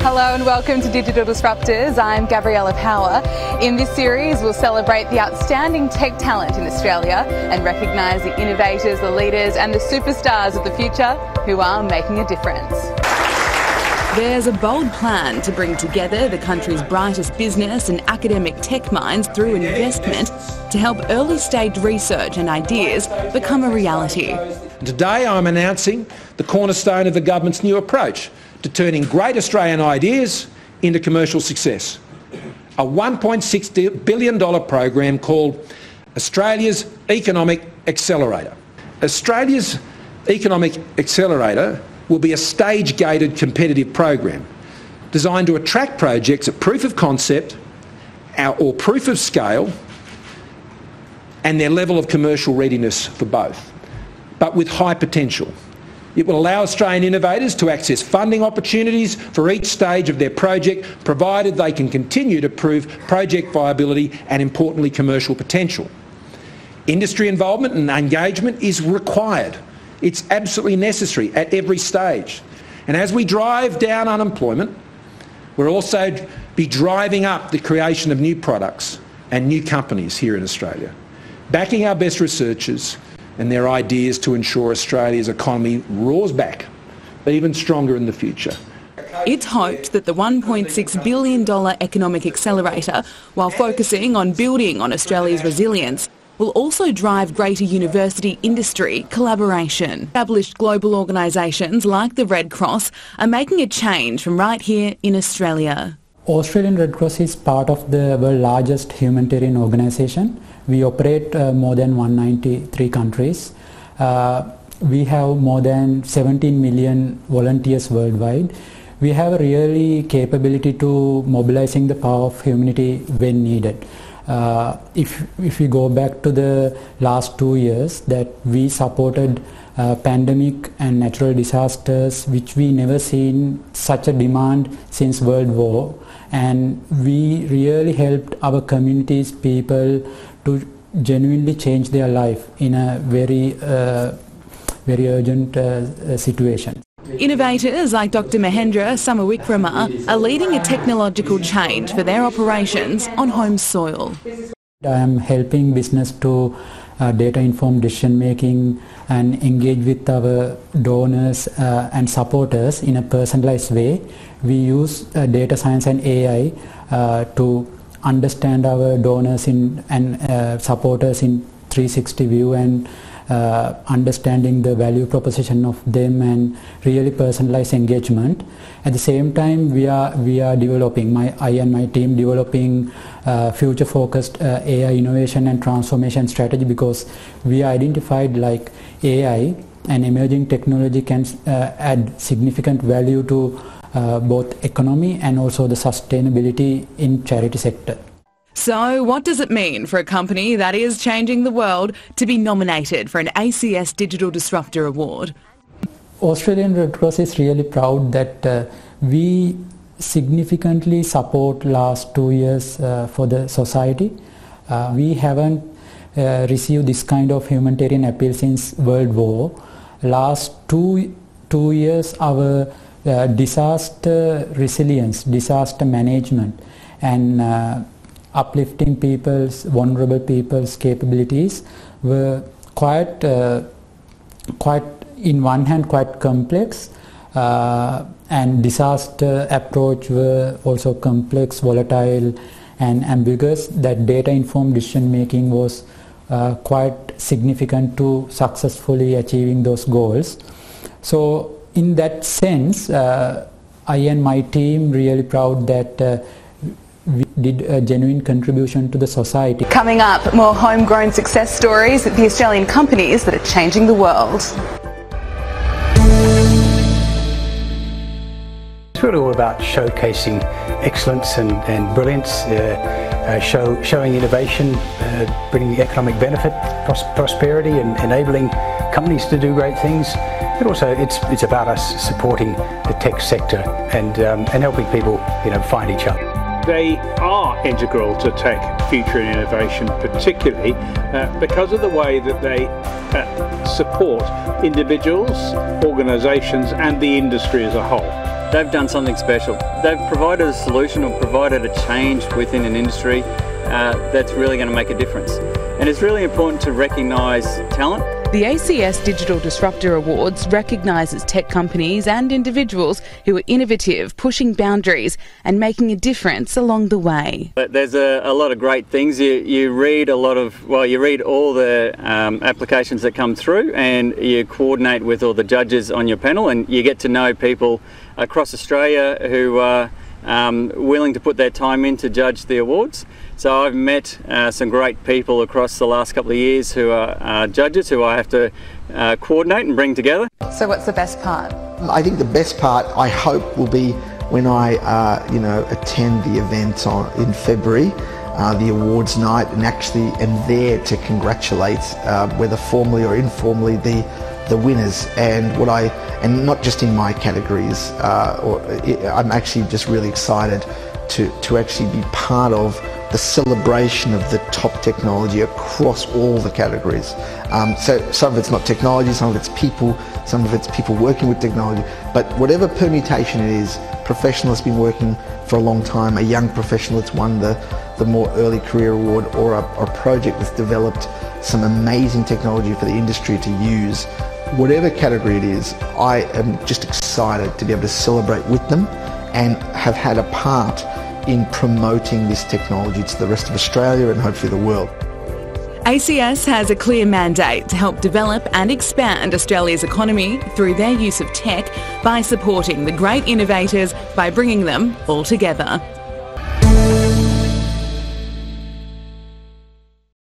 Hello and welcome to Digital Disruptors. I'm Gabriella Power. In this series, we'll celebrate the outstanding tech talent in Australia and recognise the innovators, the leaders, and the superstars of the future who are making a difference. There's a bold plan to bring together the country's brightest business and academic tech minds through investment to help early stage research and ideas become a reality. Today I'm announcing the cornerstone of the government's new approach to turning great Australian ideas into commercial success. A $1.6 billion program called Australia's Economic Accelerator. Australia's Economic Accelerator will be a stage-gated competitive program designed to attract projects at proof of concept or proof of scale and their level of commercial readiness for both, but with high potential. It will allow Australian innovators to access funding opportunities for each stage of their project, provided they can continue to prove project viability and, importantly, commercial potential. Industry involvement and engagement is required. It's absolutely necessary at every stage. And as we drive down unemployment, we'll also be driving up the creation of new products and new companies here in Australia, backing our best researchers and their ideas to ensure Australia's economy roars back even stronger in the future. It's hoped that the $1.6 billion economic accelerator, while focusing on building on Australia's resilience, will also drive greater university industry collaboration. Established global organisations like the Red Cross are making a change from right here in Australia. Australian Red Cross is part of the world's largest humanitarian organisation. We operate uh, more than 193 countries. Uh, we have more than 17 million volunteers worldwide. We have a really capability to mobilizing the power of humanity when needed. Uh, if, if we go back to the last two years that we supported uh, pandemic and natural disasters which we never seen such a demand since world war and we really helped our communities people to genuinely change their life in a very uh, very urgent uh, situation Innovators like Dr Mahendra Samarawickrama are leading a technological change for their operations on home soil. I am helping business to uh, data informed decision making and engage with our donors uh, and supporters in a personalized way. We use uh, data science and AI uh, to understand our donors in, and supporters in 360 view and uh, understanding the value proposition of them and really personalized engagement. At the same time, we are we are developing my I and my team developing uh, future focused uh, AI innovation and transformation strategy because we identified like AI and emerging technology can uh, add significant value to uh, both economy and also the sustainability in charity sector. So, what does it mean for a company that is changing the world to be nominated for an ACS Digital Disruptor Award? Australian Red Cross is really proud that uh, we significantly support last two years uh, for the society. Uh, we haven't uh, received this kind of humanitarian appeal since World War. Last two two years, our uh, disaster resilience, disaster management, and uh, uplifting people's, vulnerable people's capabilities were quite, uh, quite in one hand quite complex uh, and disaster approach were also complex, volatile and ambiguous that data informed decision making was uh, quite significant to successfully achieving those goals. So in that sense, uh, I and my team really proud that uh, we did a genuine contribution to the society. Coming up, more homegrown success stories, at the Australian companies that are changing the world. It's really all about showcasing excellence and, and brilliance, uh, uh, show, showing innovation, uh, bringing economic benefit, pros prosperity and enabling companies to do great things. But also it's, it's about us supporting the tech sector and, um, and helping people you know, find each other. They are integral to tech future and innovation, particularly uh, because of the way that they uh, support individuals, organisations, and the industry as a whole. They've done something special. They've provided a solution or provided a change within an industry uh, that's really going to make a difference. And it's really important to recognise talent the ACS Digital Disruptor Awards recognises tech companies and individuals who are innovative, pushing boundaries and making a difference along the way. There's a, a lot of great things. You, you read a lot of, well, you read all the um, applications that come through and you coordinate with all the judges on your panel and you get to know people across Australia who are um, willing to put their time in to judge the awards. So I've met uh, some great people across the last couple of years who are uh, judges who I have to uh, coordinate and bring together. So what's the best part? I think the best part, I hope, will be when I, uh, you know, attend the event on, in February. Uh, the awards night and actually am there to congratulate, uh, whether formally or informally, the the winners and what I and not just in my categories. or I'm actually just really excited to to actually be part of the celebration of the top technology across all the categories. Um, so some of it's not technology, some of it's people, some of it's people working with technology, but whatever permutation it is, professional has been working for a long time, a young professional that's won the, the more early career award or a, a project that's developed some amazing technology for the industry to use. Whatever category it is, I am just excited to be able to celebrate with them and have had a part in promoting this technology to the rest of Australia and hopefully the world. ACS has a clear mandate to help develop and expand Australia's economy through their use of tech by supporting the great innovators by bringing them all together.